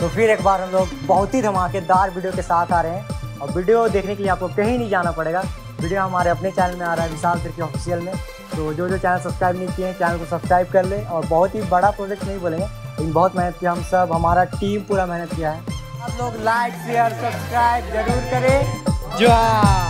तो फिर एक बार हम लोग बहुत ही धमाकेदार वीडियो के साथ आ रहे हैं। और वीडियो देखने के लिए आपको कहीं नहीं जाना पड़ेगा। वीडियो हमारे अपने चैनल में आ रहा है, विशाल तिर्की ऑफिशियल में। तो जो जो चैनल सब्सक्राइब नहीं किए हैं चैनल को सब्सक्राइब कर ले और बहुत ही बड़ा प्रोजेक्ट नहीं बोलेंगे, लेकिन बहुत मेहनत किया हम सब, हमारा टीम पूरा मेहनत किया है। आप लोग लाइक शेयर सब्सक्राइब ज़रूर करें। जय